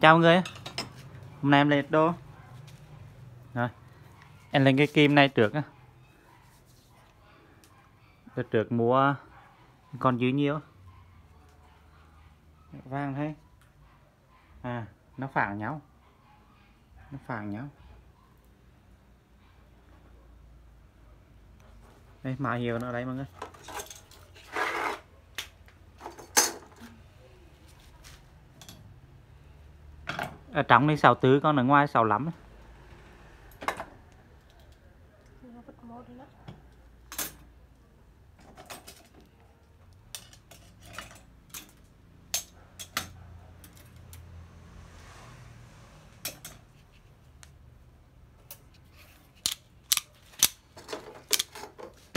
chào mọi người. Hôm nay em lên đô rồi, em lên cái kim này trước á Đợt trước mua còn dưới nhiêu? Vàng thế à nó phản nhau. Nó phản nhau. Đây, mã hiệu nó ở đây mọi người. Ở trong đây sáu tứ con ở ngoài sáu lắm Nó vẫn một nữa.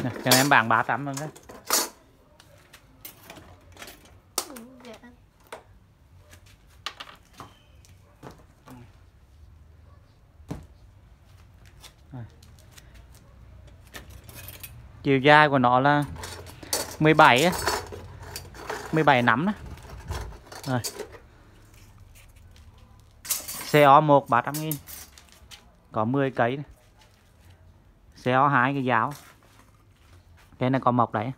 Nè, cho em bảng ba trăm luôn đấy Ừ, dạ chiều dài của nó là 17 17 nắm đó. rồi. CO1 300 nghìn. Có 10 cây này. CO2 cái giáo cái này có mộc đấy.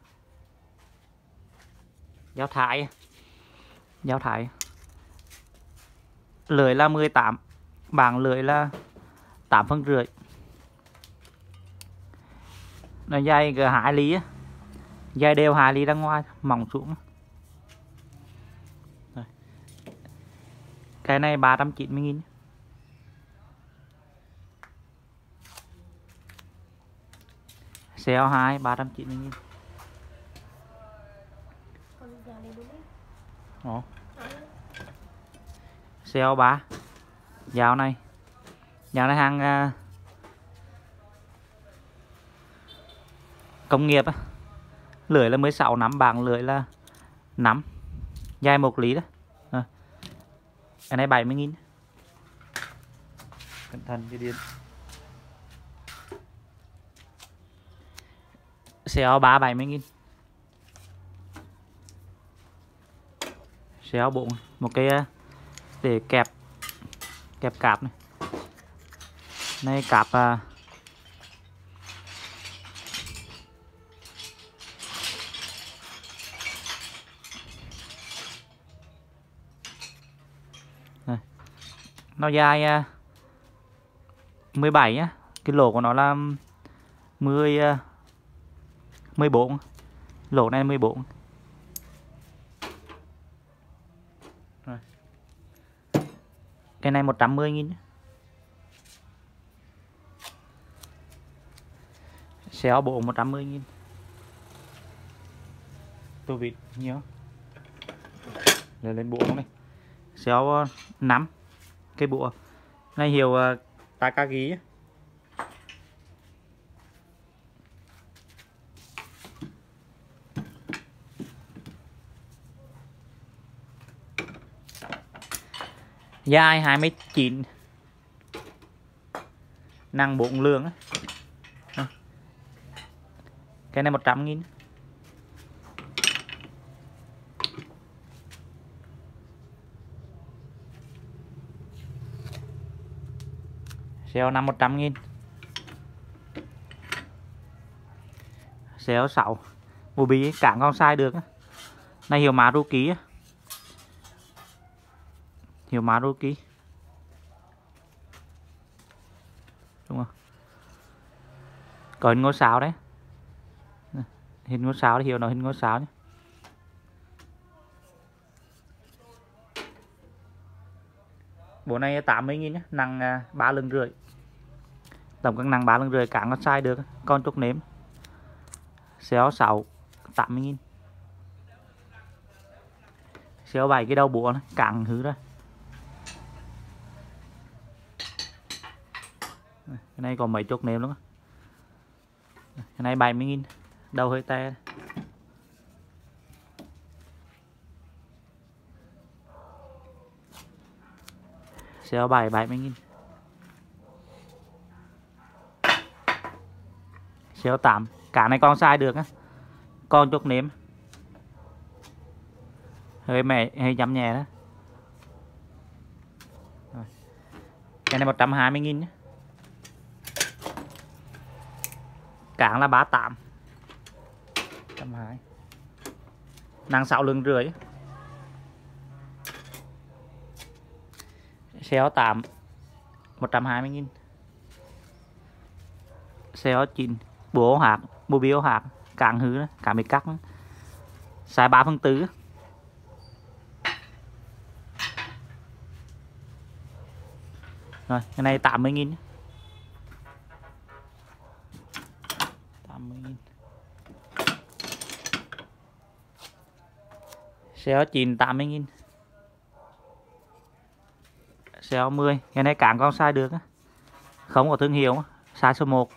Giáo thải giáo thải lưỡi là 18 bảng lưỡi là 8 phân rưỡi là dây gờ hai ly á dây đều hai ly ra ngoài mỏng xuống Rồi. cái này 390 nghìn CO2 390 nghìn Con già này đúng đấy. Ồ. CO3 dạo này dạo này hàng uh, công nghiệp á. Lưỡi là 16 nắm bảng lưỡi là nắm. Dài một lý đó à. cái này 70 nghìn. Cẩn thận, cái điện. CO3 70 nghìn. Xéo bụng một cái ờ, để kẹp kẹp cạp này. Này cạp ờ, nó dài 17 nhá. cái lỗ của nó là 10 14 à, lỗ này là 14 Cái này 110 nghìn. Xéo bộ 110 000 Tô vịt nhiều. Lên lên bộ này. Xéo 5 à, cây bộ Này hiểu uh, Takagi á. dài 29 năng 4 lương cái này 100 nghìn. Xéo năm 100 nghìn. Xéo 6 Mù bí cản con sai được này, hiểu má ký Hiểu má hiệu ký. Đúng không? Có hình ngôi sao đấy. Hình ngôi sao đấy hiệu nó hình ngôi sao nhé. Bộ này 80 nghìn nhé, nặng à, 3 lần rưỡi tổng cân nặng ba lần rưỡi cả con sai được. Con trúc nếm. Xéo 6 80 nghìn. Xéo 7 cái đầu búa này, cạn hứ ra cái này còn mấy chục nếm luôn á. Cái này 70 nghìn. Đầu hơi te. Xéo 7 70 nghìn. Xéo 8 cả này con sai được á. Con chút nếm. Hơi mẹ, hơi chấm nhẹ đó. Cái này 120 nghìn nhé. Cảng là 38 120 năng 6 lưng rưỡi. Xéo 8 120 nghìn. Xéo 9 bố hạt bố biếu hạt càng hứ đó, cả mấy cắt sai xài 3 phân tứ rồi cái này 80 nghìn. 80 nghìn. Xeo 9 80 nghìn. Xeo 10 cái này càng con sai được không có thương hiệu sai số 1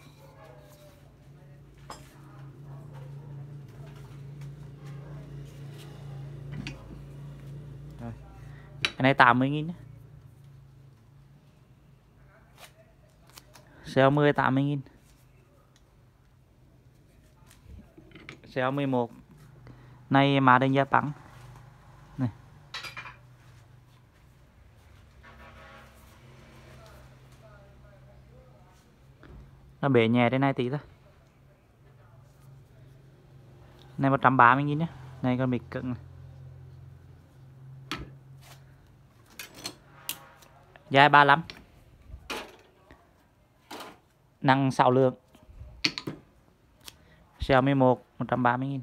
này 80 nghìn nhé. Xeo 10 80 nghìn. Xeo 11 Này mà đánh giá bắn Này. Nó bể nhẹ đến này tí thôi. Này 130 nghìn nhé Này con bị cận này. Dài 35 Năng 6 lượng. Xiaomi 1 130 nghìn.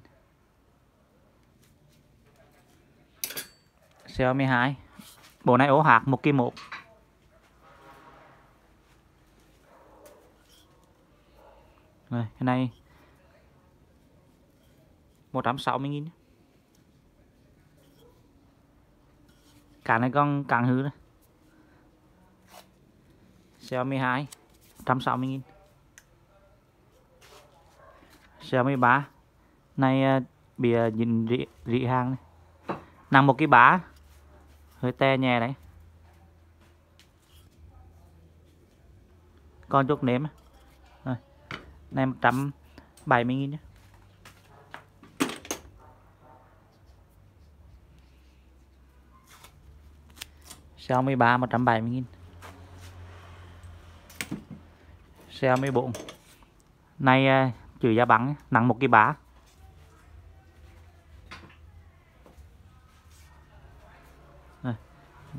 Xiaomi 2 Bộ này ổ hạt 1 kim 1 Rồi, cái này. 160 nghìn Cả này con càng hư nữa Xiaomi 2 160 nghìn. Xiaomi 3 Này à, bìa nhìn rỉ, rỉ hàng này. Nặng một cái bá Hơi te nhẹ đấy. Con chút nếm Rồi. Này 170 nghìn nhé Xiaomi 3 170 nghìn. Xe 4 Này uh, trừ giá bắn nặng một cái bá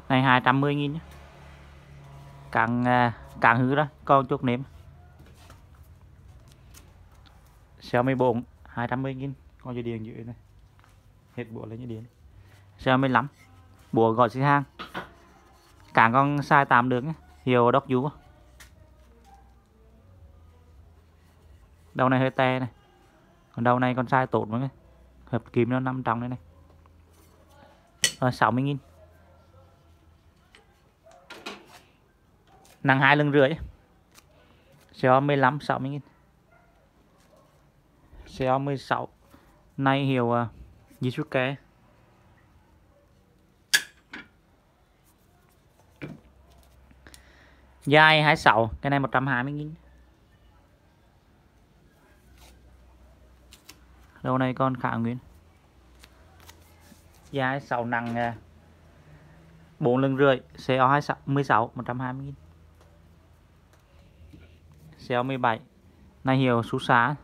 Này 210 nghìn nhé. Càng à, càng hư đó Con chút nếm. Xe 14 210 nghìn Con cho điện dưới này. Hết bộ lấy như điện. Xe 15 Bộ gọi xe hàng Càng con sai tạm được nhé. Hiệu đốc du đầu này hơi te này. Còn đầu này con sai tốt mọi người hợp kim nó nằm trong đây này. Rồi 60 nghìn. Nặng hai lưng rưỡi. Xeo 15 60 nghìn. Xeo 16 nay hiệu uh, à, Yisuke Dài 26 Cái này 120 nghìn. Đầu này con khả nguyên Dài dạ, 6 nặng à, 4 lưng rưỡi CO 16 120 nghìn. CO 17 Này hiệu số xá.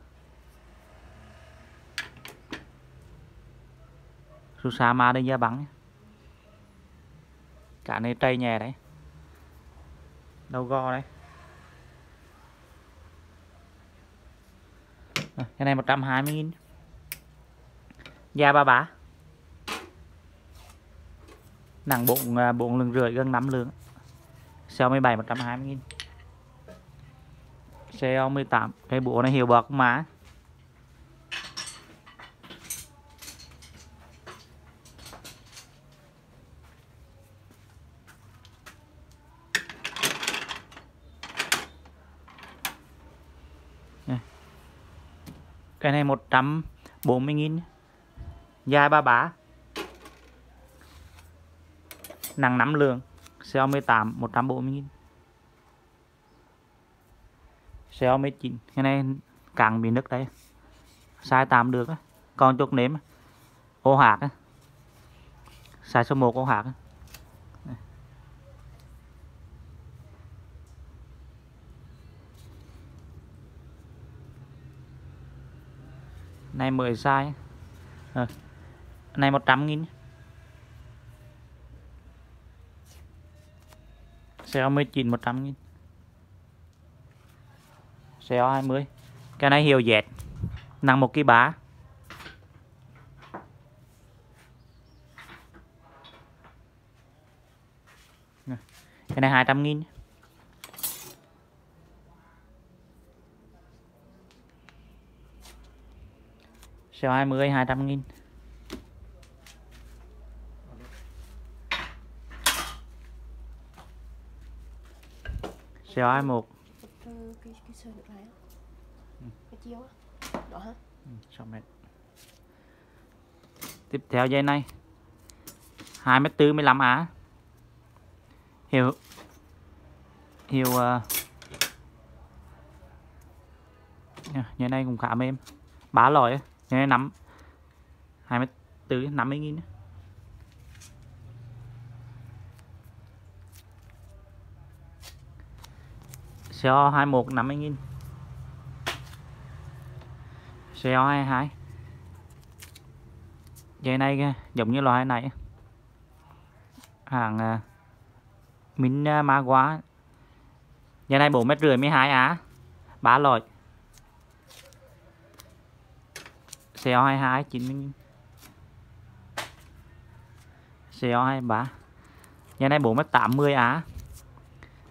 Số xá mà đây ra bắn Cả này trây nhẹ đấy. Đầu go đấy. Cái này 120 nghìn. Dạ, da ba bá nặng bụng à, bụng lưng rưỡi gần 5 lượng. Xeo 17 120 nghìn. Xeo 18 cái bộ này hiệu bọc mà. Cái này 140 nghìn dài ba bá nặng 5 lượng. Xeo 18 140 nghìn. Xeo 19 cái này càng bị nứt đấy. Sai tạm được còn chốt nếm ô hạt á. Sai số 1 ô hạt này 10 sai rồi này 100 nghìn. Xeo 19 100 nghìn. Xeo 20 Cái này hiệu dẹt Nặng 1 kg bá Cái này 200 nghìn. Xeo 20 200 nghìn. Xeo 21 Cái cái cái sợi được này á. Cái chiếu á. Đó hả? 6 mét tiếp theo dây này. 2 mét 4 15 á. Hiệu. Hiệu ờ. uh, như này cũng khá mềm. Bá lòi như này nắm. 2 mét 4 50 nghìn CO 21 50 nghìn. CO 22 Dây này kìa, giống như loại này. Hàng uh, Minh uh, ma quá. Dây này 4 mét rưỡi 12 á. Bá loại. CO 22 90 nghìn. CO 23 Dây này 4 mét 80 á.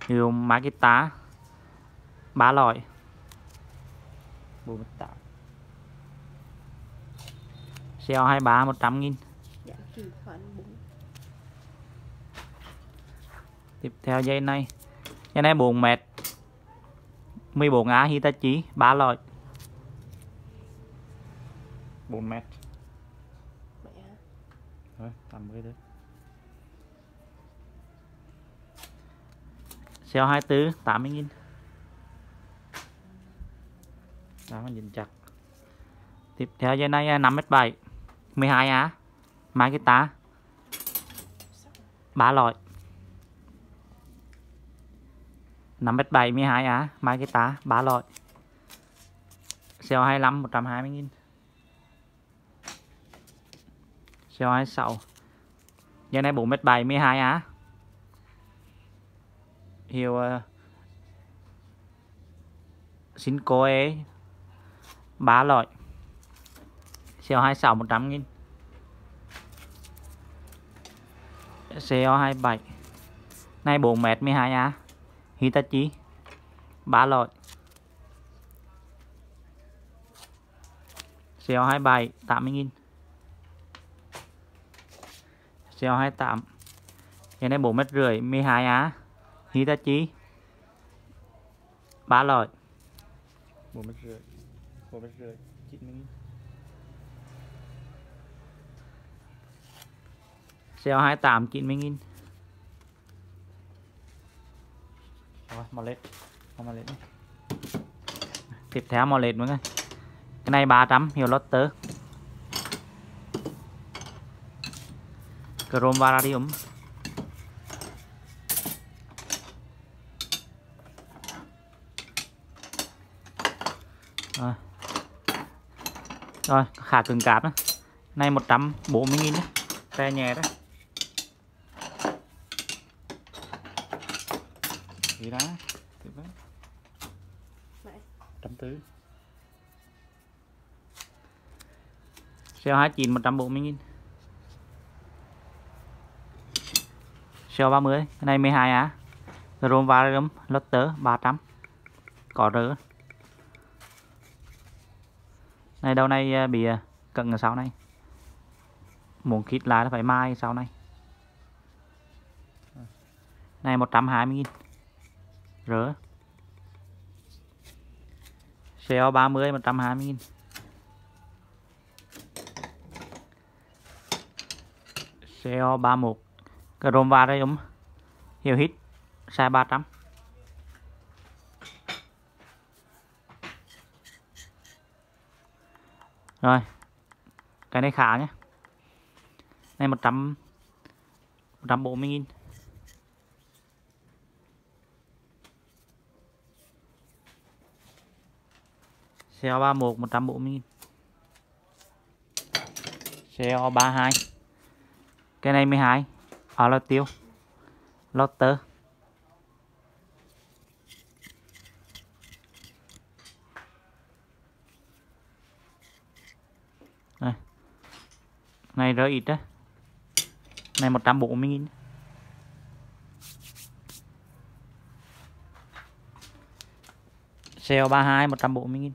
Hiệu Makita Bá loại 4 mét 8 CO 23 100 nghìn. Dạ chỉ khoảng 4 Tiếp theo dây này. Dây này 4 mét 14 á Hitachi 3 loại 4 mét? Thôi 80 thôi. CO 24 80 nghìn Đó nhìn chặt. Tiếp theo dây này à, 5m7 12 á. Máy guitar 3 loại. 5m7 12 á. Guitar 3 loại. CO25 120 nghìn. CO26 Dây này 4m7 12 á. Hiệu à, uh, Sinco e. E 3 loại CO26 100 nghìn. CO27 Này 4m12A Hitachi. 3 loại CO27 80 nghìn. CO28 Cái này 4 mét rưỡi 12 á Hitachi. 3 loại 4 mét rưỡi. 4 mét rưỡi 90 nghìn CO28 90 nghìn Rồi, lết Mò lết đi. Tiếp theo mò lết mọi người. Cái này 300 hiệu Lotter Chrome Vanadium Rồi Rồi, khá cứng cáp đó. Này 140 nghìn đấy Xe nhẹ đấy Gì đó Tiếp đó. Trăm tứ Xeo 29 140 nghìn. Xeo 30 Cái này 12 á. Chrome Varium Lotter 300 Có rỡ này đầu này à, bị à, cận ở sau này. Muốn khít lại là phải mai sau này. Này 120 nghìn. Rỡ CO 30 120 nghìn. CO 31 cái rôm va đây Varium Hiệu hít. Size 300 Rồi, Cái này khá nhé. Này 100 140 nghìn. CO 31 140 nghìn. CO 32 cái này 12 ở là tiêu. Lotter Đây này rơi ít á. Này 140 nghìn. Xeo 32 140 nghìn.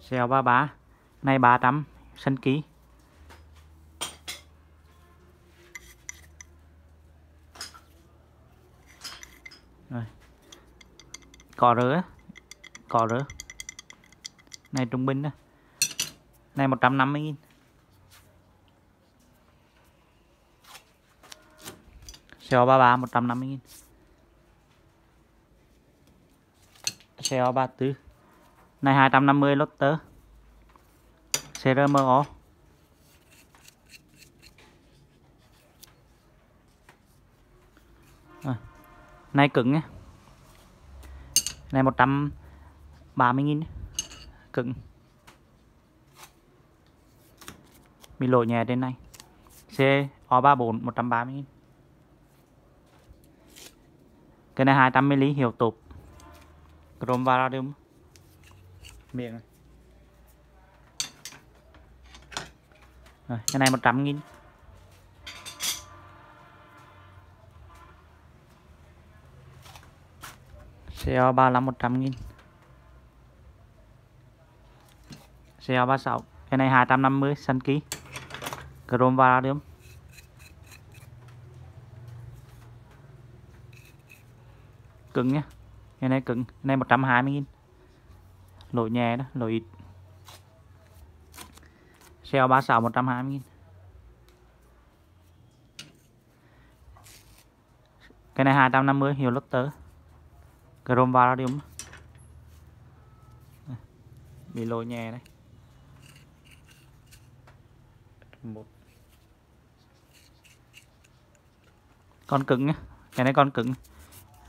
Xeo 33 Này 300 Sân ký. Rồi. Cỏ rỡ á. Cỏ rỡ Này, trung bình đó này 150 nghìn. CO33 150 nghìn. CO34 Này 250 Lotter CRMO Rồi. Này cứng nhé Này 130 nghìn Cứng. Bị lỗi nhẹ trên này. C O34 130 nghìn. Cái này 200ml hiệu tụp. Chrome Vanadium Miệng này. Rồi, cái này 100 nghìn. CO 35 100 nghìn. CO 36 Cái này 250 sân ký. Chrome Vanadium Cứng nhá. Cái này cứng. Cái này 120 nghìn. Lỗi nhẹ đó, lỗi ít. Xeo 36 120 nghìn. Cái này 250 hiệu Lotter Chrome Vanadium Bị lỗi nhẹ đấy. Một Con cứng nhá. Cái này con cứng.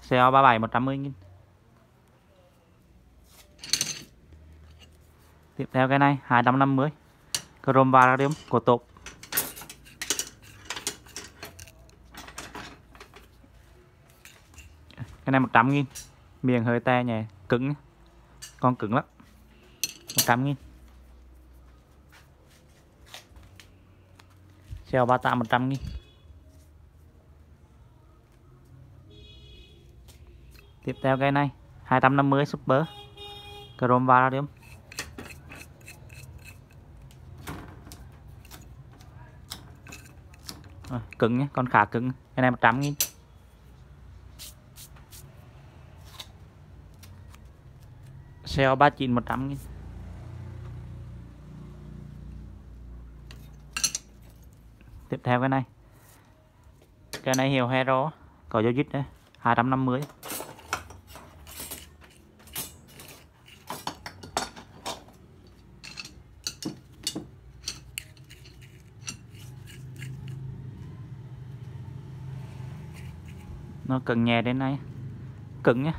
CO 37 110 nghìn. Tiếp theo cái này 250 Chrome Vanadium của tộp Cái này 100 nghìn. Miệng hơi te nhẹ Cứng nhá. Con cứng lắm. 100 nghìn. CO ba tạ 100 nghìn. Tiếp theo cái này 250 Super Chrome varadium à, cứng nhé, con khá cứng. Cái này 100 nghìn. Xeo 39 100 nghìn. Tiếp theo cái này. Cái này hiệu Hero Có dấu dít đấy 250 nó cần nhẹ đến đây cứng nhá.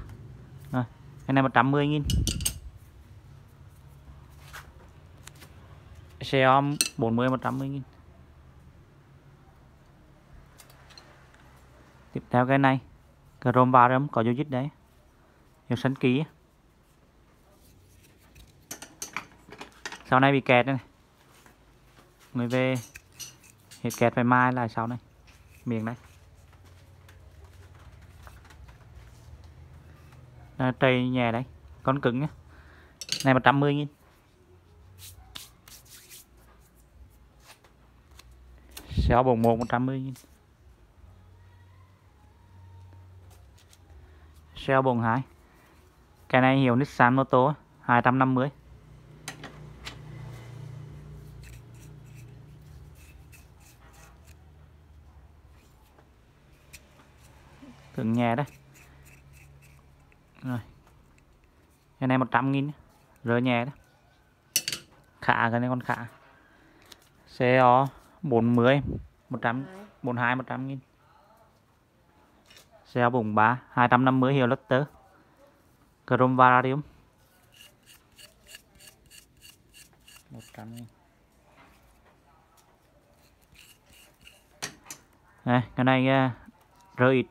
Rồi, cái này 110 nghìn. Xe om 40 110 nghìn. Tiếp theo cái này. Chrome Varium có dấu dít đấy. Dấu sân ký sau này bị kẹt đây này. Người về. Hết kẹt phải mai lại sau này. Miệng đây. Ờ, à, trầy nhà đây. Con cứng nhá. Này 110 nghìn. Xéo bồng một 110 nghìn. Xéo bồng 2 cái này hiệu Nissan Moto 250 cứng nhà đấy rồi. Cái này 100 nghìn rơi nhẹ đó. Khả cái này con khả. Xe đó 40 100 42 100 nghìn. Xe bụng 3 250 hiệu Luster Chrome Varium 100 nghìn. Đây, cái này uh, rơi ít.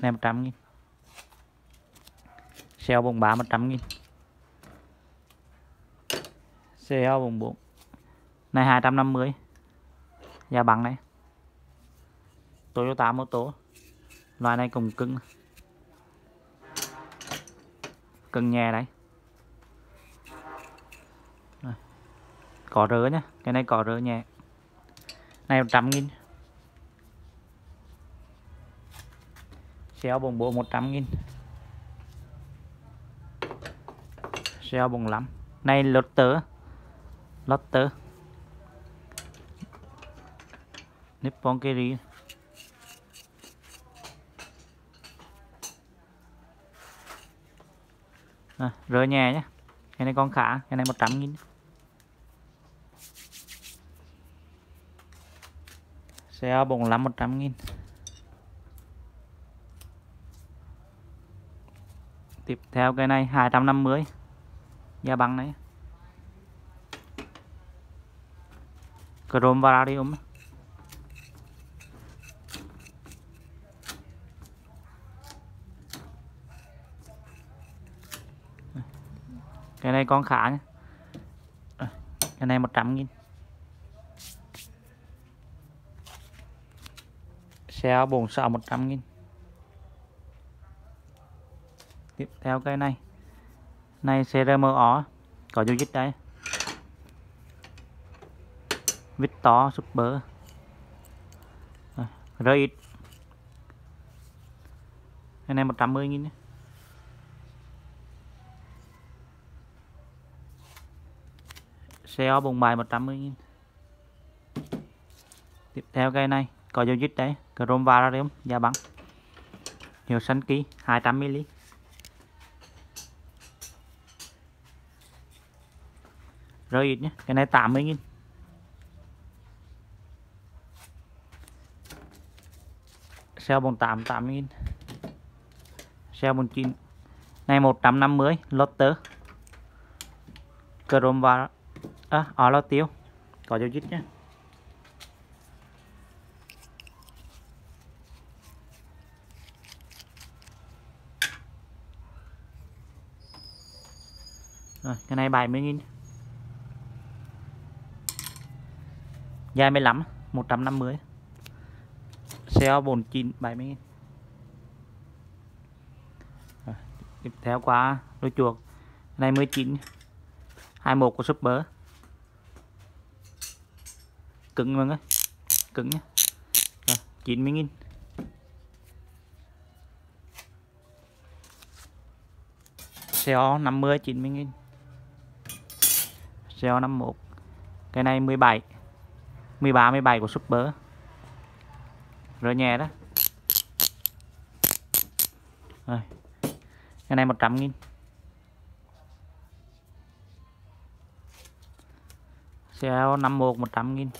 Này 100 nghìn xeo bồng 3 100 nghìn. Xeo bồng 4 này 250 giá bằng này. Toyota Moto. Loại này cũng cưng Cưng nhẹ đấy. Có rỡ nhá. Cái này có rỡ nhẹ. Này 100 nghìn. Xeo bồng bộ 100 nghìn. Xeo bồng lắm. Này Lotter Lotter Nippon Keri à, Rơi nhà nhé cái này con khả cái này 100 nghìn. Xe bồng lắm 100 nghìn. Tiếp theo cái này 250 da băng này. Chrome vanadium cái này con khá nhé cái này 100 nghìn. Xe bồn sọ 100 nghìn. Tiếp theo cái này này CRMO có dấu dít đây. To Super. À, rơi ít cái này 110 nghìn nhé. xe bùng bài 110 nghìn. Tiếp theo cây này có dấu dít đấy Chrome Varium giá bắn hiệu xanh ký 200ml rơi ít nhé cái này 80 nghìn. Xe bồn 8 80 nghìn. Xe bồn 9 này 150 Lotter Chrome và à, ở lo tiêu. Có dấu dít nhé rồi cái này 70 nghìn. Dài 15 150 xe 49 70 nghìn. Rồi, tiếp theo qua đôi chuột. Này 19 21 của super. Cứng mọi người cứng nhá. Rồi, 90 nghìn. CO 50 90 nghìn. CO 51 cái này 17 13 17 của Super. Rồi nhẹ đó. Rồi. Cái này 100 nghìn. CO 51 100 nghìn.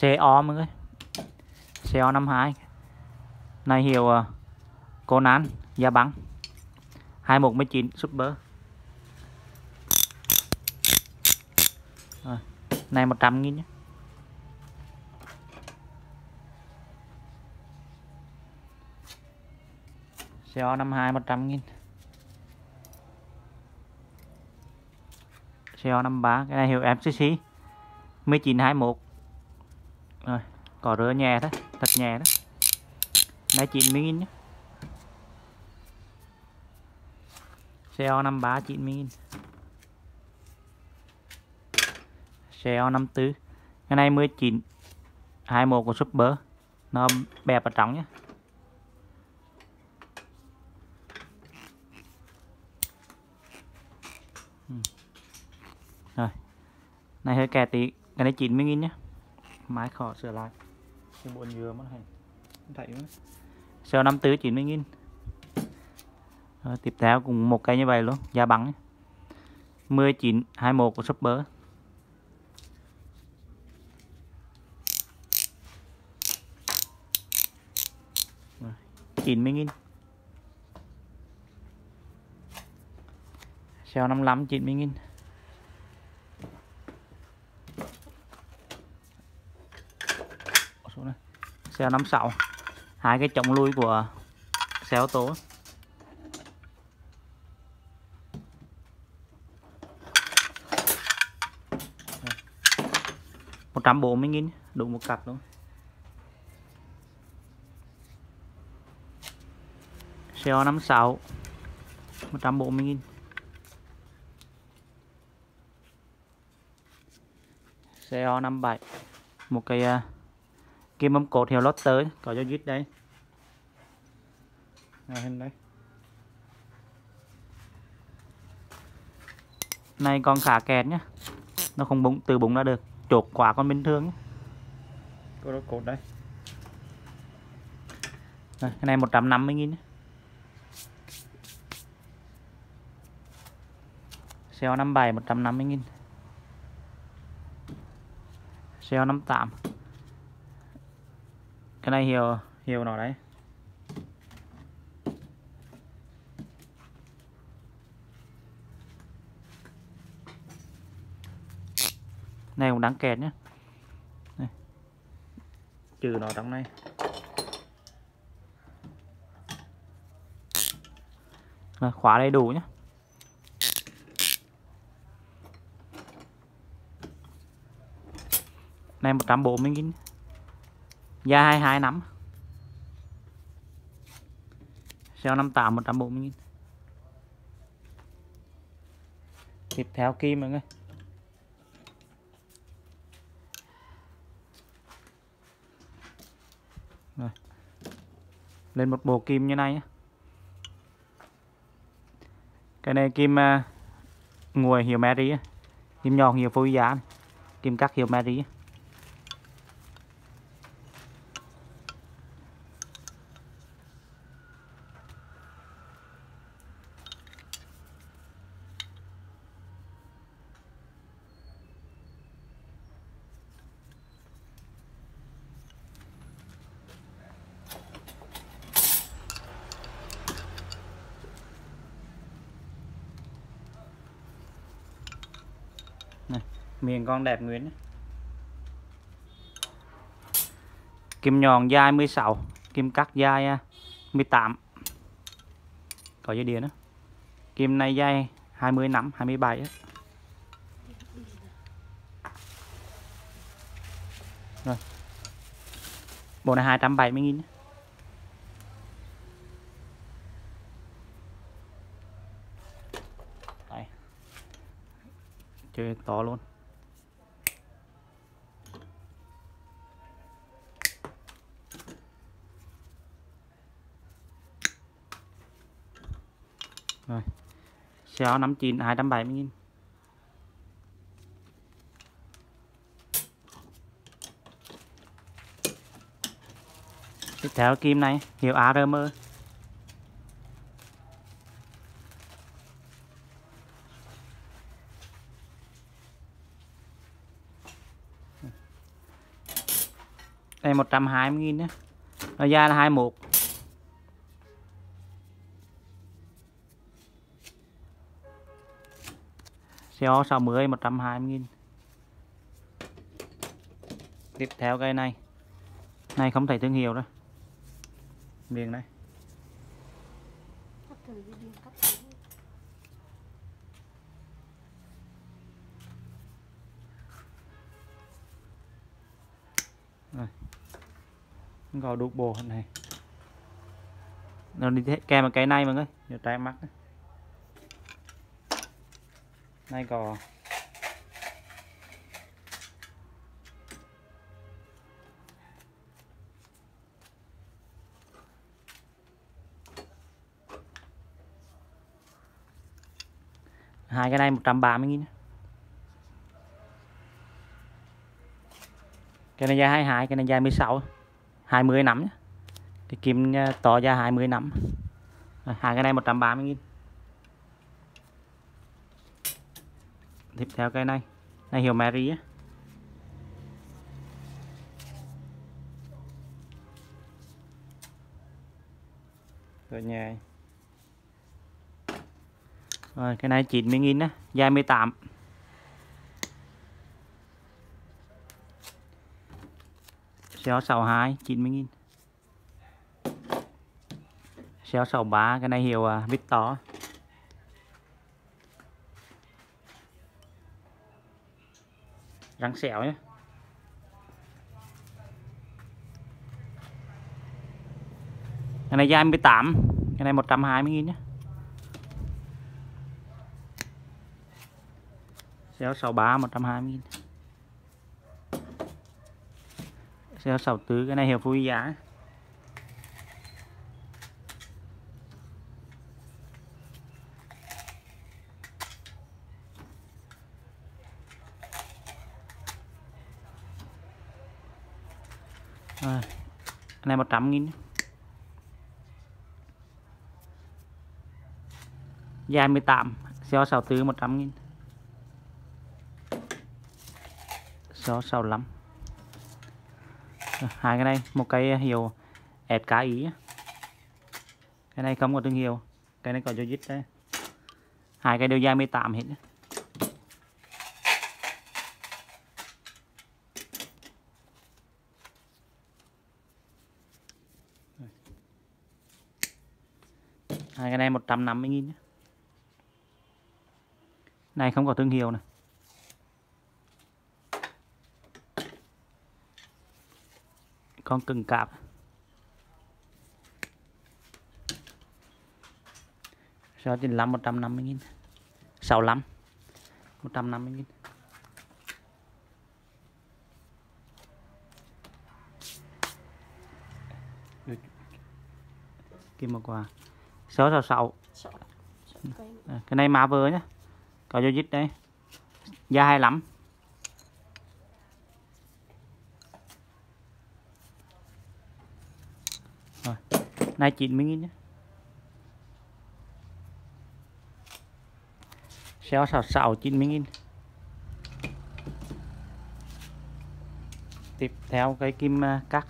CO mọi người. CO 52 này hiệu uh, ờ, Conan giá bắn 2119 Super. Rồi, này 100 nghìn nhé CO 52 100 nghìn. CO 53 cái này hiệu MCC 1921 rồi, có rửa nhẹ đó thật nhẹ đó. Này 90 nghìn nhé CO 53 90 nghìn. CO 54 cái này 19 21 của Super. Nó bẹp ở trong nhé rồi này hơi kẹt tí. Cái này 90 nghìn nhé máy khó sửa lại. Cái bộ nhựa mất hành. Thấy nữa sale 54 90 nghìn. Rồi, tiếp theo cùng một cây như vậy luôn. Giá bằng 19 21 của Super. Rồi, 90 nghìn. Sale 55 90 nghìn xeo 56 hai cái trọng lui của xe ô tô. Một trăm bốn mươi nghìn, đủ một cặp luôn xe năm sáu, một trăm bốn mươi nghìn. Xe năm bảy, một cái à, cái mâm cột heo lót tới. Có cho dít đây. Này hình đây. Này còn khá kẹt nhá. Nó không búng từ búng ra được. Chột quả con bình thường nhé. Cô đó cột đây? Đây, cái này 150 nghìn xeo 57 150 nghìn. Xeo 58 cái này hiệu hiệu nó đấy. Này cũng đáng kẹt nhé này. trừ nó trong này. Rồi, khóa đầy đủ nhé này 140 nghìn da 22 nắm Xeo 58 140 nghìn. Tiếp theo kim mọi người. Rồi. lên một bộ kim như này nhé cái này kim à, uh, nguội hiệu Mary kim nhọn hiệu phôi giá này. kim cắt hiệu Mary hình con đẹp Nguyễn kim nhọn dài 16 kim cắt dài 18 có dây điện nữa. Kim này dài 20 năm 27 á. rồi. Bộ này 270 nghìn Đây. chơi to luôn Rồi. Xeo 59 270 nghìn. Tiếp theo kim này, hiệu ARM. Đây 120 nghìn nhé. Nó dài là 21. CO 60 120 nghìn. Tiếp theo cây này. Này không thấy thương hiệu đâu Miếng này. Từ Gò đục bộ này. Nó đi thế- kèm một cái này mọi người. Giờ trái mắt. này. Này có. Hai cái này 130 nghìn. Cái này dài 22 cái này dài 16 20 năm cái kim ờ, to dài 20 năm. Hai cái này 130 nghìn. Tiếp theo cái này. Này hiệu Mary á. Rồi nhà. Rồi cái này 90 nghìn á. Dài 18 xéo 62 90 nghìn. Xéo 63 cái này hiệu uh, à, Victor răng xẻo nhé. Cái này dài 18 cái này 120 nghìn nhé. Xeo 63 120 nghìn. Xeo 64 cái này hiệu phui giá Rồi. Cái này 100 nghìn Dài 18 Xeo 64 100 nghìn. Xeo 65 ờ, Hai cái này, Một cái ờ, hiệu ẹt cá ý Cái này không có thương hiệu, Cái này có cho dít đây. Hai cái đều dài 18 hết á. Hai cái này 150 nghìn nhé. Này, không có thương hiệu này. Con cưng cạp. Số 95 150 nghìn. 65 150 nghìn. Kim một quả. 666 sợ sợ cái À, cái này má vờ nhá. Có cho dít đây. Da hay lắm. Rồi này 90 nghìn nhá. Xéo xào xào 90 nghìn. Tiếp theo cái kim à, cắt.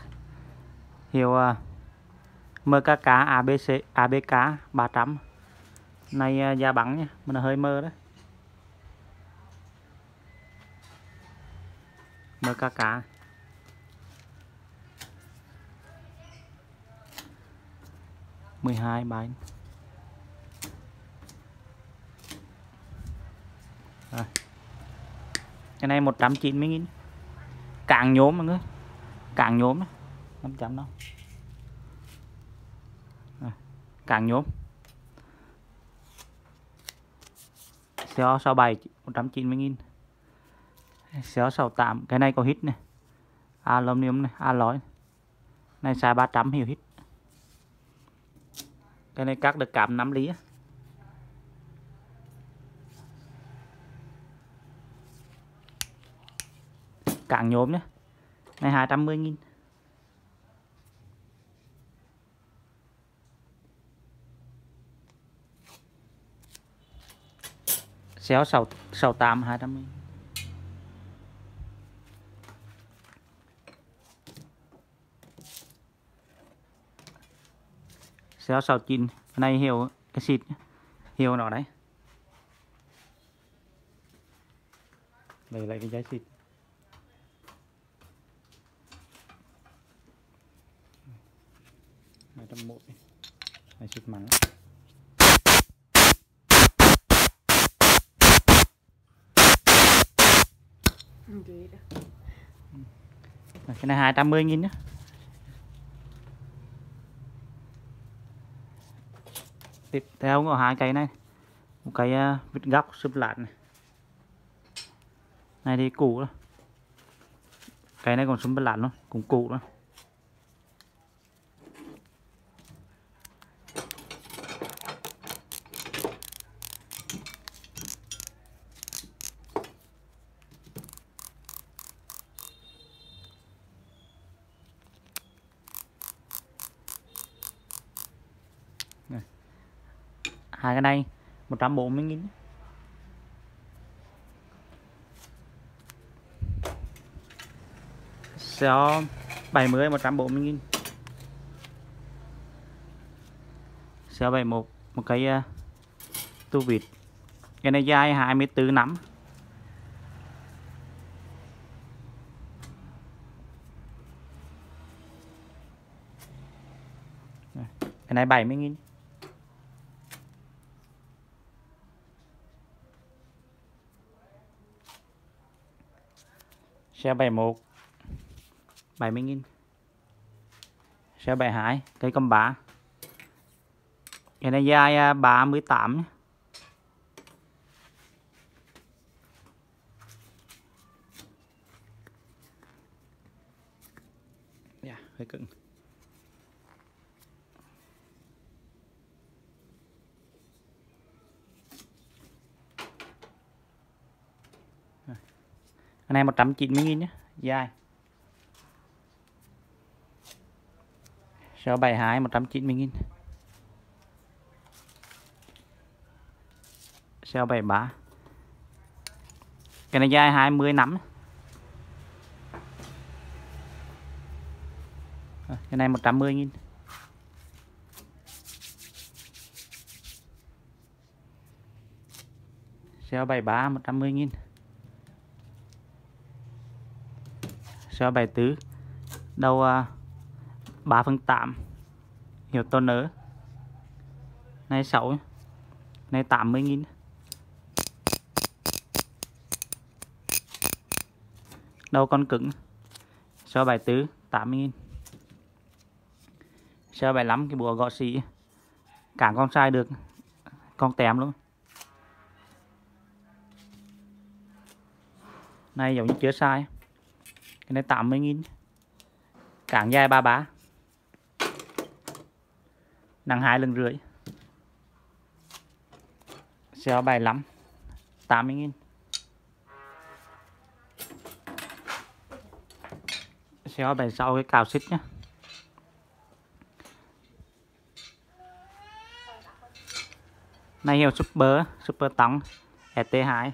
Hiệu à, MKK ABC ABK 300 này à, da bắn nha mình hơi mơ đó MKK mười hai bài Rồi. cái này 190 nghìn. Càng nhốm mọi người, càng nhốm năm trăm đâu càng nhôm CO67 190 000 CO68 cái này có hít này. Aluminum này, alloy này. Xài 300 hiệu hít. Cái này cắt được cảm 5 lý á. càng nhôm nhé này 210 nghìn. Xéo 6 68 200 xéo 69 cái này hiểu, cái xịt, hiểu nó đấy. Lấy lại cái giá xịt. Hai trăm một này, xịt mắng ghê đó cái này 210 nghìn nhá. Tiếp theo có hai cây này. Một cây à, vịt góc sụp lạnh này. Này thì cũ đó. Cây này còn sụp lạnh luôn cũng cũ đó. cái này 140 nghìn. Xeo 70 140 nghìn. Xeo 71 một cái uh, tu vịt. Cái này dài 24 nắm cái này 70 nghìn. Xe 71 70 nghìn. Xe 72 cây cầm bá cái này dài à, 38 nhé. Này 190.000 nhé, dài. Số 72 190.000 Số 73. Cái này dài 20 năm. Cái này 110 nghìn. Số 73 110 nghìn. Số 74 đầu à, uh, 3 phần 8 hiệu tôn nớ. Này 6 này 80 nghìn. Đầu con cứng. Số 74 80 nghìn. Số 75 cái bùa gọ xỉ cản con sai được. Con tém luôn này giống như chưa sai cái này 80 nghìn. Cảng dài 33 nặng 2 lần rưỡi. Xeo 75 80 nghìn. Xeo 76 cái cào xích nhé này hiệu super super tóng ST2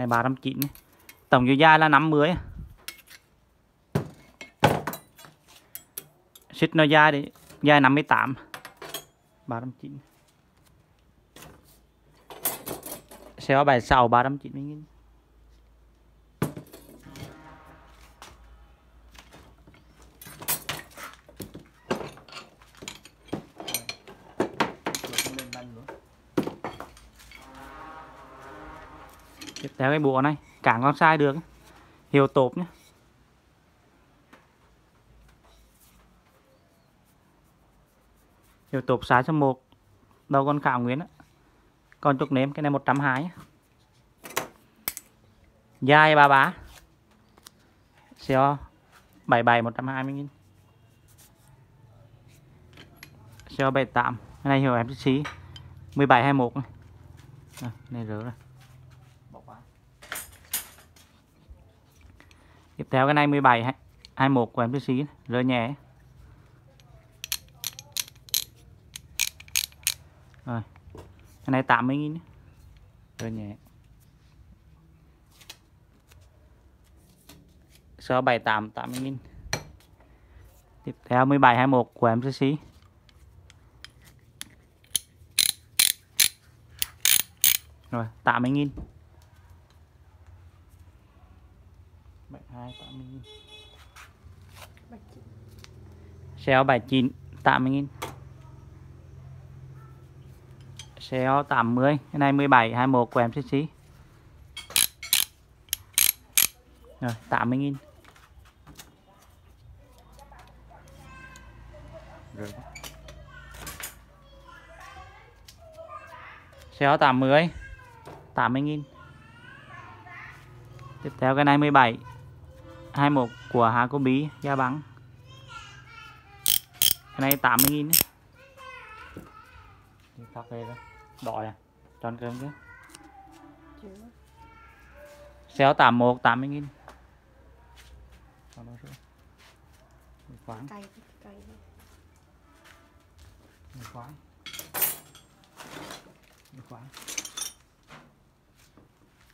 này. 390 tổng chiều dài là 50 xích nó dài đi dài 58 359 xe 76 390 nghìn tiếp theo cái bộ này cản con sai được. Hiệu tốp nhé hiệu tốp sai số 1 đầu con khảo nguyễn á. Còn trục nếm cái này 120 dài 33 xeo 77 120 nghìn. Xeo 78 cái này hiệu MCC 1721 này. À, này rửa rồi Bỏ qua tiếp theo cái này 17 21 của em xí rơi nhẹ. Rồi, cái này 80 nghìn rơi nhẹ. Số 78 80 nghìn. Tiếp theo 17 21 của em xí. Rồi 80 nghìn. 72 80 nghìn Bạch 79 80 000 Xeo 80 Cái này 17 21 của em xí xí. Rồi 80 000 Rồi Xeo 80 80 000 Tiếp theo cái này 17 21 của Hà Cô Bí Gia Bắn cái này 80 nghìn Tóc đây đó Đỏ à? Tròn cơm chứ. Xéo 81 80 nghìn. Đâu rồi Mùi khoáng khoáng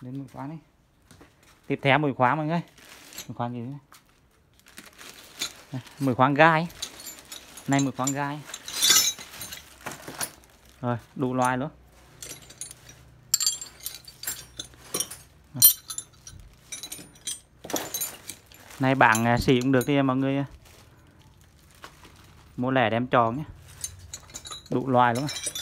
Đến mùi khoáng đi. Tiếp theo mùi khoáng mọi người Mùi khoáng gì nữa mười Mùi khoáng gai. Này mùi khoáng gai. Rồi đủ loại luôn. Này bảng à, xỉ cũng được thì mọi người mua lẻ đem tròn nhé. Đủ loài luôn. à.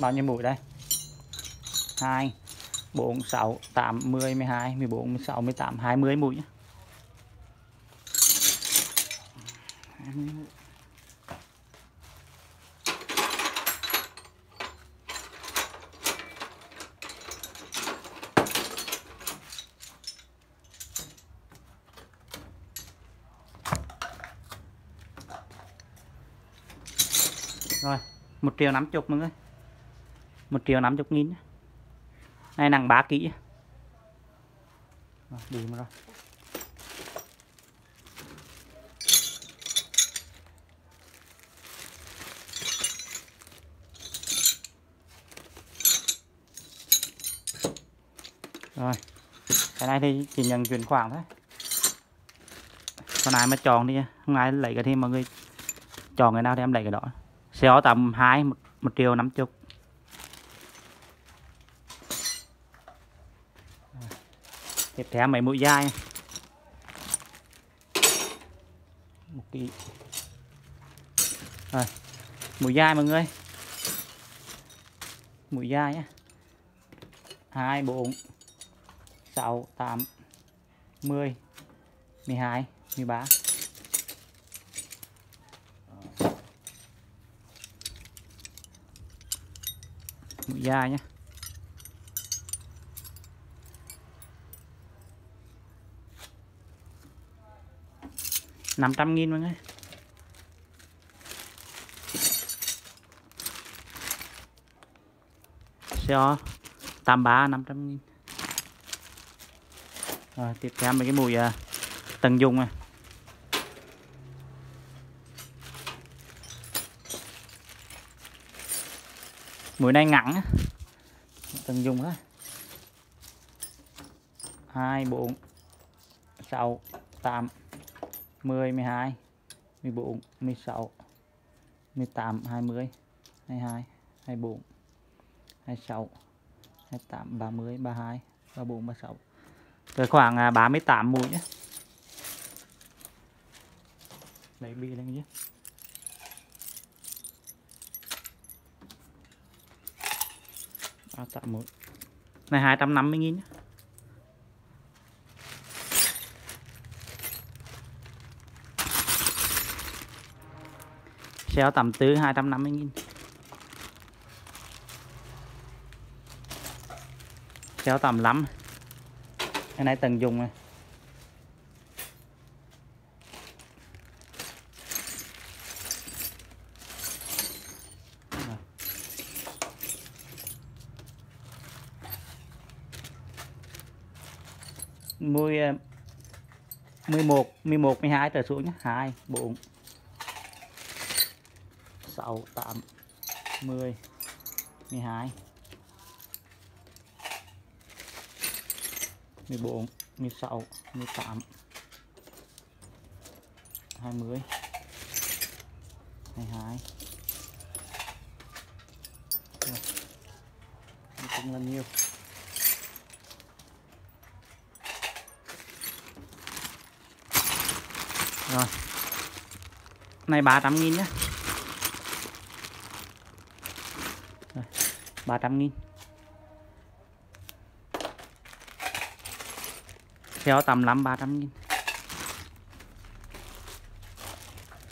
Bao nhiêu mũi đây 2 4 6 8 10 12 14 16 18 20 mũi nhé 20 mũi. rồi, một triệu năm chục mọi người một triệu năm chục nghìn nhé. này nặng 3 kỹ rồi, đi rồi rồi cái này thì chỉ nhận chuyển khoản thôi. Còn ai mà chọn đi không ai lấy cái thì mọi người chọn cái nào thì em lấy cái đó. Xéo tầm hai một, một triệu năm chục. Tiếp theo mấy mũi dai một ký. Rồi mũi dai mọi người. Mũi dai nhé hai, bốn, sáu, tám, mười mười hai, mười ba. Mũi dai nhé năm trăm nghìn mọi người. Cho tám ba năm trăm nghìn. Rồi tiếp theo mấy cái mùi uh, à, tận dụng này. Mùi này ngắn á. tận dụng đó hai bốn sáu tám. 10, 12, 14, 16, 18, 20, 22, 24, 26, 28, 30, 32, 34, 36. Rồi khoảng 38 mũi nhé. Lấy bi lên nhé. À, tạm mũi. Này 250 nghìn nhé. Xéo tầm tứ 250 nghìn. Xéo tầm lắm. Cái này tận dùng này. Mười mười một mười một, mười hai trở xuống nhé hai, bốn. 6, 8, 10, 12, 14, 16, 18, 20, 22. Cũng là nhiều. Rồi. Này 300 nghìn nhé. 300 nghìn. Xeo tầm 5 300 nghìn.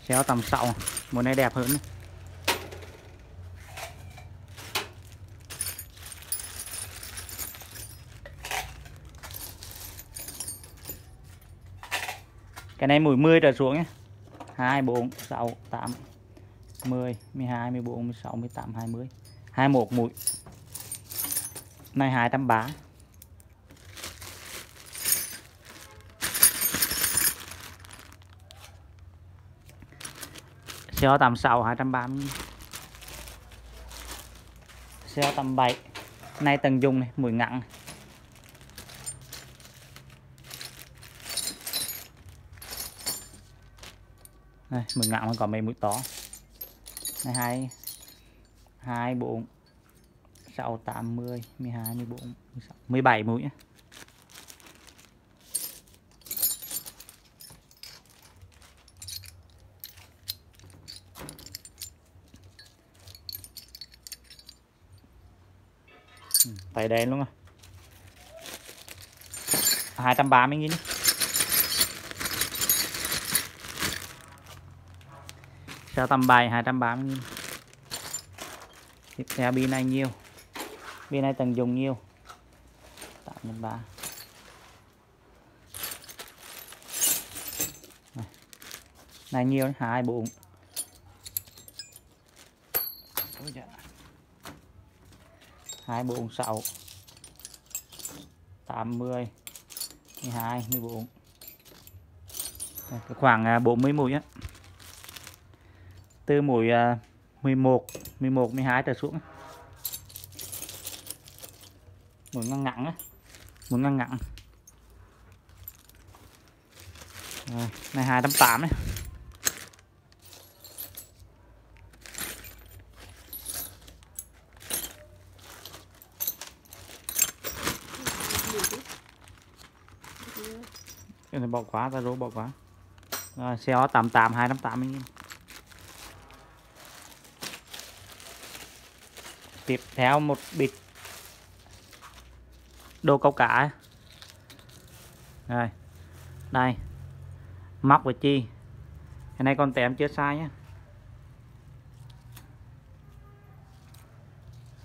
Xeo tầm 6 mùa này đẹp hơn. Cái này mùi 10 trở xuống nhé. 2 4 6 8 10 12 14 16 18 20 21 mũi này 230 xéo tầm 6 230 xéo tầm 7 này, tầng dùng này mũi ngặn này. Mũi ngặn còn mấy mũi to này, hai hai bốn 6, 8, 10, 12, 14, 16, 17 mũi nhé. Ừ, Tay đen luôn à. 230 nghìn Sao tầm bài 230 nghìn. Tiếp theo pin này nhiều. Pin này tầng dùng nhiều. 83 Này, này nhiều hai 2 4 Ôi sáu. 2 4 6 80 12 14 cái khoảng à, 40 mũi á. Từ mũi à, 11 11 12 trở xuống. Á. ngăn ngặn á mũi ngăn ngặn Rồi, này 288 đấy cái này bỏ quá ta rô bỏ quá. Rồi CO 88 280 nghìn tiếp theo một bịch đồ câu cá. Rồi đây móc và chi. Cái này con tém chưa sai nhé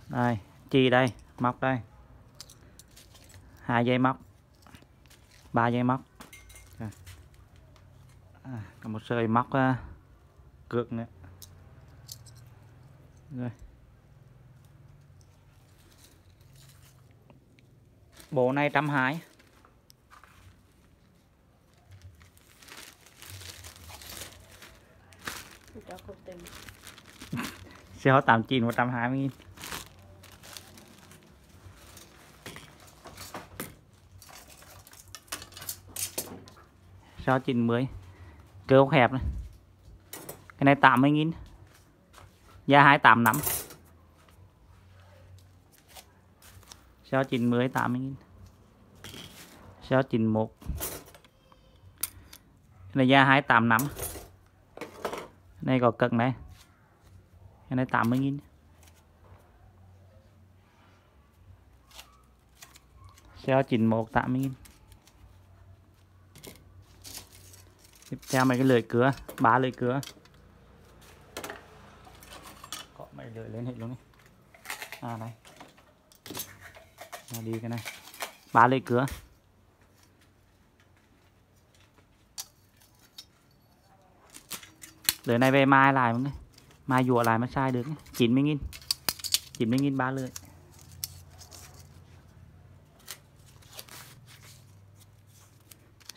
đây chi đây móc đây. Hai dây móc ba dây móc. À, còn một sợi móc uh, cược nữa. Rồi. Bộ này trăm hai xe tám chín một trăm hai mươi nghìn. Sao chín mươi cơ hẹp này. Cái này tám mươi nghìn. Giá hai tám năm. CO 90 80 nghìn? CO 91 cái này da 285 cái này có cực này. Cái này 80 nghìn. Xeo 91 80 nghìn. Tiếp theo mấy cái lưỡi cứa ba lưỡi cứa Có mấy lưỡi lên hết luôn đi À đây Đi cái này. Ba lưỡi cứa. Lưỡi này về mai lại mọi người mai dụa lại mà sai được 90 nghìn. 90 nghìn ba lưỡi.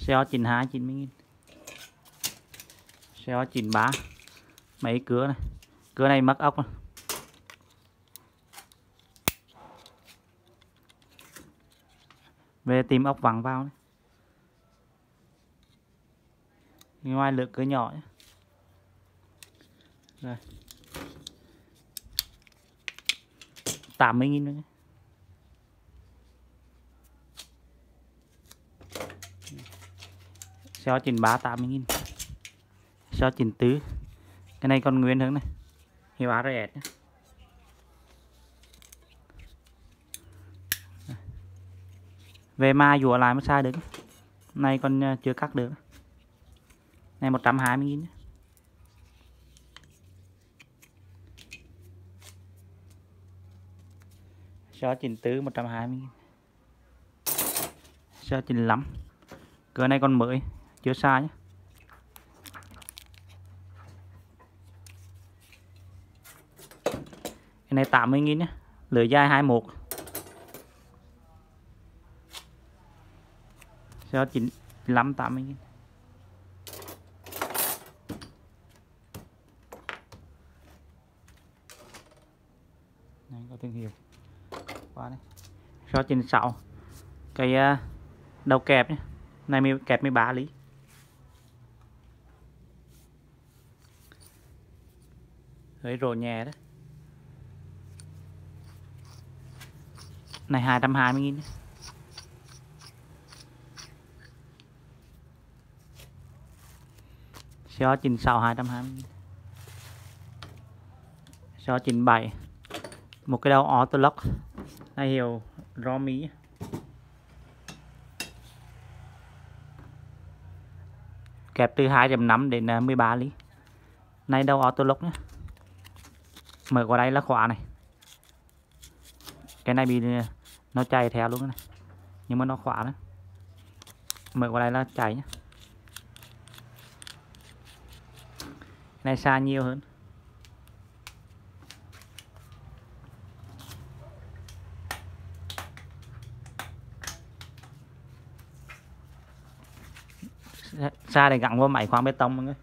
CO 92 90 nghìn. CO 93 mấy cưa này. Cưa này mất ốc này. Về tìm ốc vàng vào này. ngoài lượng cưa nhỏ nhé. Rồi. 80 nghìn nữa nhé. Xeo chín ba 80 nghìn Xeo chín tứ Cái này còn nguyên hướng này Hiệu ARS nhé. Về mai dùa lại mới sai được. Này còn ờ, chưa cắt được. Này 120 nghìn nhé. Xeo 94 120 nghìn. Xeo 95 Cửa này còn mới, Chưa sai nhé. Cái này 80 nghìn nhé. Lưỡi dài 21 cho 95 80 nghìn. Này có thương hiệu. Qua đây so 96 cái uh, đầu kẹp nhé này mi kẹp 13 lý. Hơi rồ nhẹ đó này 220 nghìn số 96 220 số 97 Một cái đầu autolock. Này hiệu Romi Kẹp từ 2.5 đến ờ, 13 lý Này đầu autolock nhé Mở qua đây là khóa này. Cái này bị ờ, nó chạy theo luôn này. Nhưng mà nó khóa đó mở qua đây là chạy nhé này xa nhiều hơn. Xa để gặm vào máy khoáng bê tông mọi người.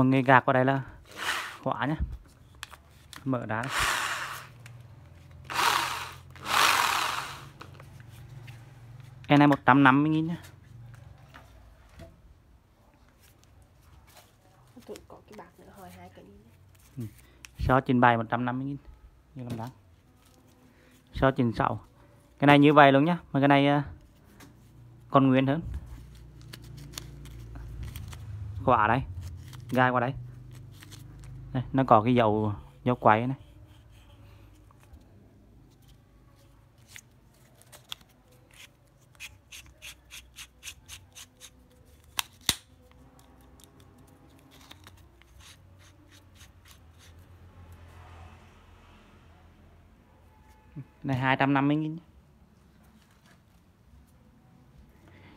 Một người gạt vào đây là khóa nhé mở đá. Đây. cái này 150 nghìn nhé tụi có cái bạc nữa hỏi hai cái đi số trình bày 150 nghìn. Như làm đáng số trình sậu cái này như vậy luôn nhá mà cái này ờ, còn nguyên hơn. Khóa đây gai qua đấy, đây, nó có cái dầu dầu quay này này 250 nghìn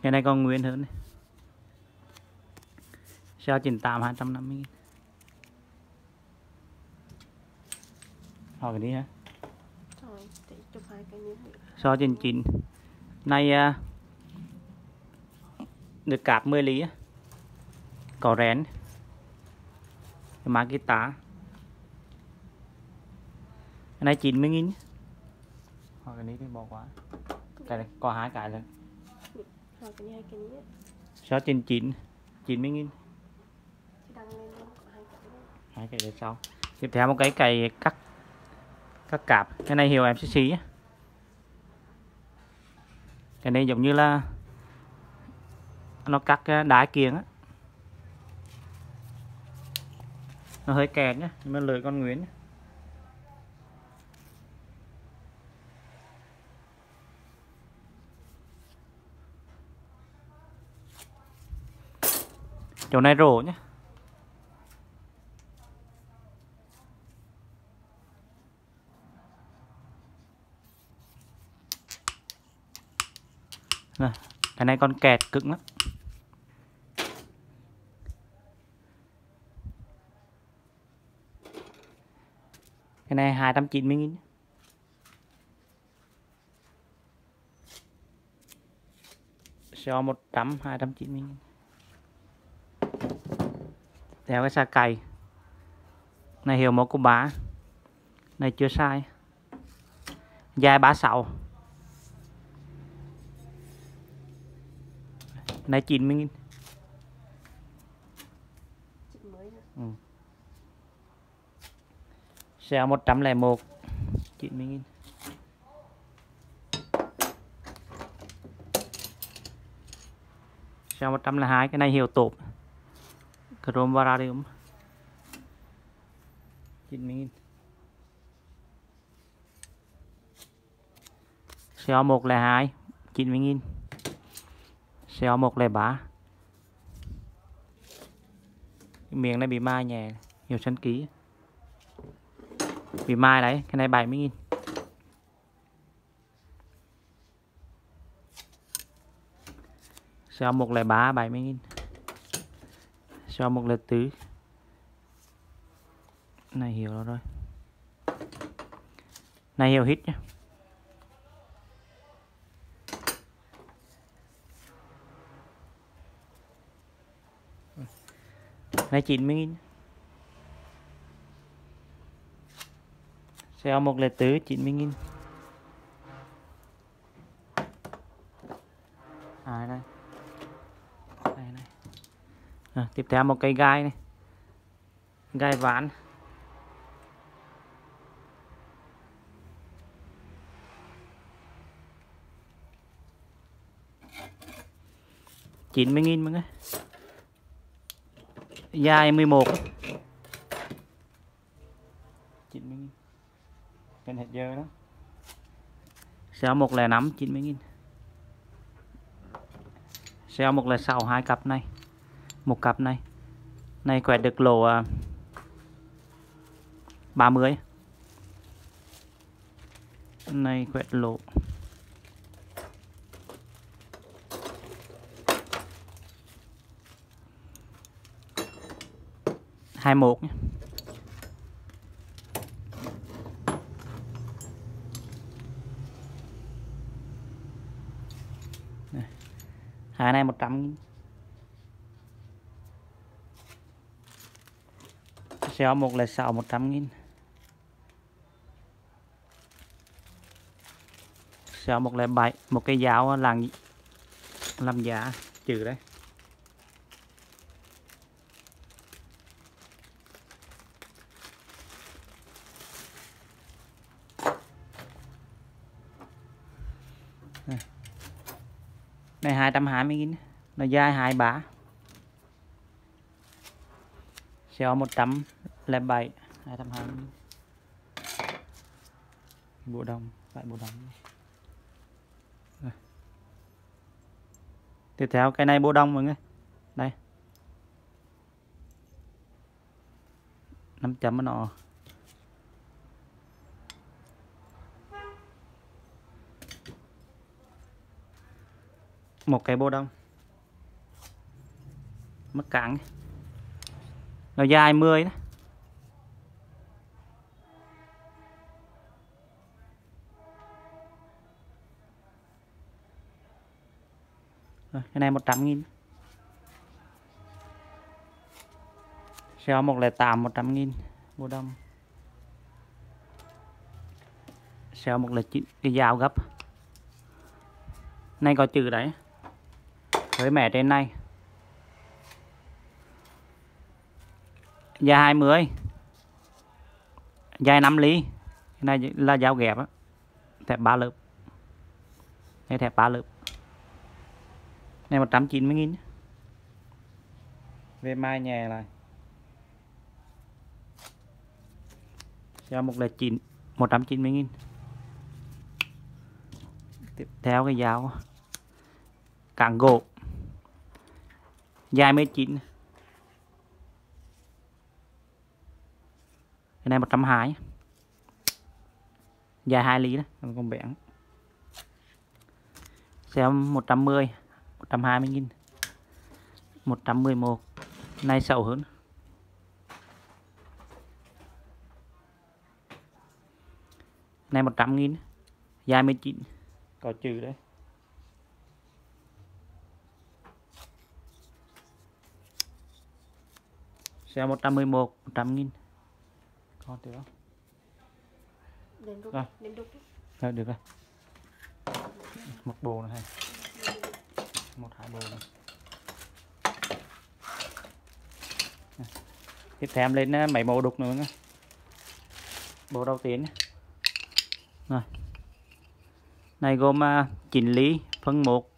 cái này còn nguyên hơn này sao chỉnh tạm 250 nghìn? Hỏi cái đi miệng so trên chín nay à, được cạp 10 lý có rén má cái này 90 nghìn hỏi cái này thì bỏ quá cái này có hai cái rồi so trên 9 90 nghìn thì đăng lên luôn có hai cái nữa hai cái đằng sau. Tiếp theo một cái cây cắt cắt cạp. Cái này hiệu MCC á. Cái này giống như là nó cắt cái đá kiềng á. Nó hơi kẹt nhá, nhưng mà lưỡi con nguyễn á. chỗ này rổ nhá. Rồi, cái này con kẹt cứng lắm. Cái này 290 nghìn cho 100 290 nghìn. Đeo cái xa cày. Này hiệu mẫu của bà này chưa sai. Dài 36 này 90 nghìn chị mới nữa 101 90 nghìn Xe 102 cái này hiệu tộp Chrome Vanadium 90 nghìn Xe 102 90 nghìn Xeo 103 Cái miệng này bị mai nhẹ, Nhiều sân ký. Bị mai đấy, cái này 70 nghìn. Sao một lẻ ba 70 nghìn. Sao một lẻ tứ. Này hiểu rồi Này hiểu hít nhé này 90 000 Xe 104 90 000 À đây. Đây này. À, tiếp theo một cây gai này. Gai ván. chín mươi nghìn mọi người dài 11 chín mươi nghìn. Cần hết giờ đó xéo một lẻ năm chín mươi nghìn. Xéo một lẻ sáu hai cặp này. Một cặp này. Này quẹt được lỗ à, 30 này quẹt lỗ hai một nhé hai này một trăm nghìn. Xéo một là sáu một trăm nghìn. Xeo một là bảy, một cây giáo làng làm giá trừ đấy. Này, hai trăm hai mươi nghìn nó dài hai bá xéo một trăm bảy. hai trăm hai bộ đồng, lại bộ đồng. Rồi. tiếp theo, cái này bộ đồng mọi người. Đây. Năm chấm nó một cái bô đông. Mất cạn nó dài 10 đó. Rồi, cái này 100 nghìn. Xeo 108 100 nghìn. Bô đông. Xeo 109 cái dao gấp. Này có chữ đấy với mẻ trên này dài 20 dài 5 ly. Cái này là dao ghẹp á. Thẹp 3 lớp. Đây thẹp 3 lớp. Này 190 nghìn về mai nhẹ này cho một là 9 190 nghìn. Tiếp theo cái dao Càng gỗ dài 19 cái này 120 dài 2 ly đó con bẻn xem 110 120 nghìn. 111 này sầu hơn. Này 100 nghìn. Dài 19 có trừ đấy. Xe 111 100 nghìn. Còn được không? Đến rút, Rồi. đến rút. Rồi, được rồi. Một bộ này một hai bộ này. Tiếp theo em lên ờ, mấy bộ đục nữa nha bộ đầu tiên rồi. Này gồm uh, chỉnh lý phân 1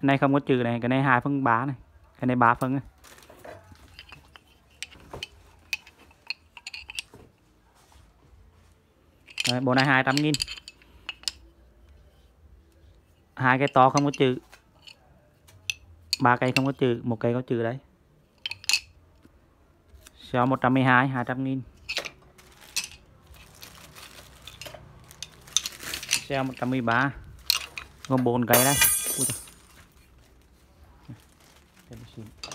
cái này không có trừ này cái này 2 phân 3 này cái này 3 phân này. Đấy, bộ này 200 nghìn. Hai cái to không có chữ ba cây không có chữ một cây có chữ đấy. Cho 112 200 nghìn. Xeo 113 Gồm 4 cây đây Ui trời. Đây là.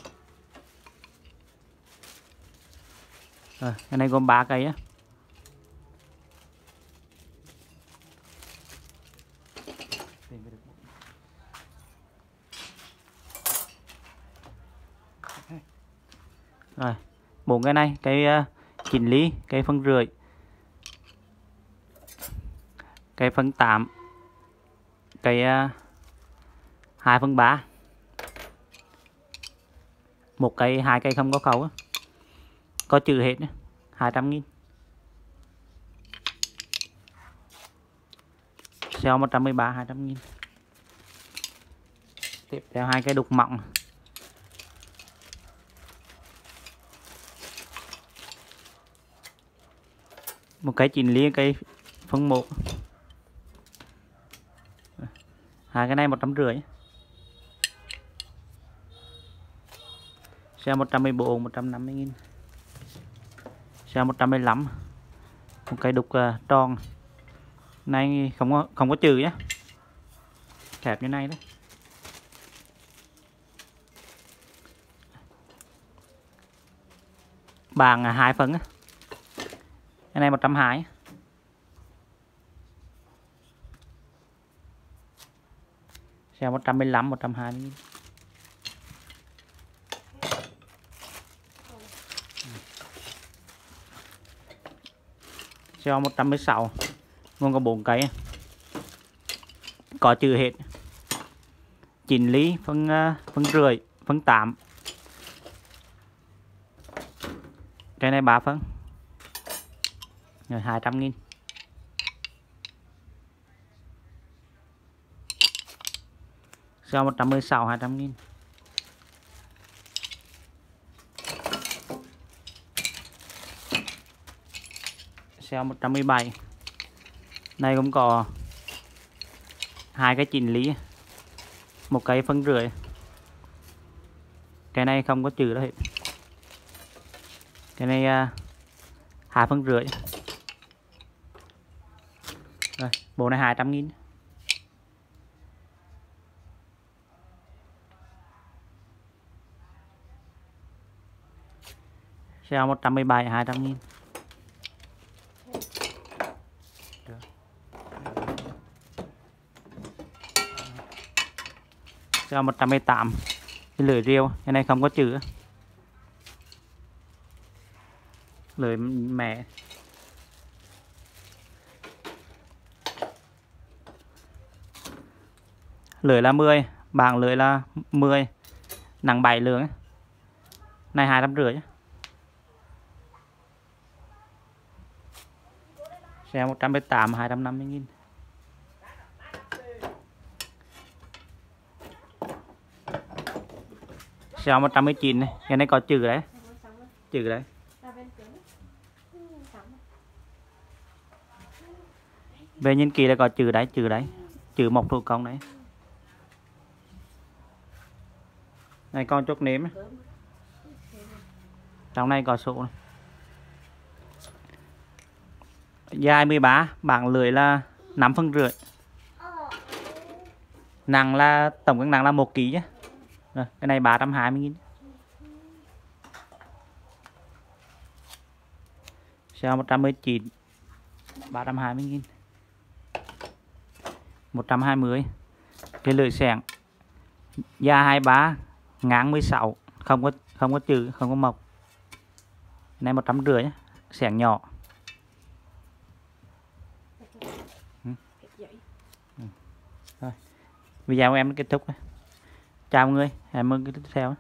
Rồi, cái này gồm 3 cây á Rồi, bốn cái này, cái chín chỉnh lý, cái phân rưỡi cái phân 8 cái ờ, uh, 2 phân 3 một cây, hai cây không có khẩu á. có trừ hết nhé hai trăm nghìn. Xeo 113 200 nghìn. Tiếp theo hai cái đục mọng. Một cái chỉnh lý cây phân một hai cái này một trăm rưỡi. Xe 114 150 nghìn. Xe 115 một cái đục uh, tròn. Này không có không có trừ nhé kẹp như này đấy. Bàn ờ, hai phần á. Cái này một trăm hai. Xe một trăm lăm một trăm Nguồn sáu. Có bốn cây có trừ hết. Chỉnh lý phân ờ, phân rưỡi, phân 8 cái này ba phân. Rồi hai trăm nghìn. Sau một trăm mười sáu, hai trăm nghìn. Excel 117 này cũng có hai cái chỉnh lý một cái phân rưỡi. Cái này không có chữ đâu hết. Cái này à, hai phân rưỡi. Rồi bộ này 200 nghìn. Xeo 117 200 nghìn. Cho 118 cái lưỡi riêu cái này không có chữ. Lưỡi mẹ. Lưỡi là 10 bảng lưỡi là 10 nặng 7 lượng này hai trăm rưỡi. Xe 118 250 nghìn. Sao 119 này, cái này có chữ đấy, chữ đấy. Về nhân kỳ là có chữ đấy, chữ đấy. Chữ mộc thủ công đấy. Này con chốt nếm. Trong này có số này. Dài 13, bảng lưỡi là 5 phân rưỡi. Nặng là tổng cân nặng là 1 kg nhé. Rồi, cái này 320 nghìn. Xeo 119 320 nghìn. 120 Cái lưỡi xẻng. Da 23 Ngang 16 Không có không có chữ, không có mộc. Cái này 150 nhé Xẻng nhỏ. Ừ. Ừ. Rồi. Video của em kết thúc rồi chào mọi người hẹn mọi người tiếp theo.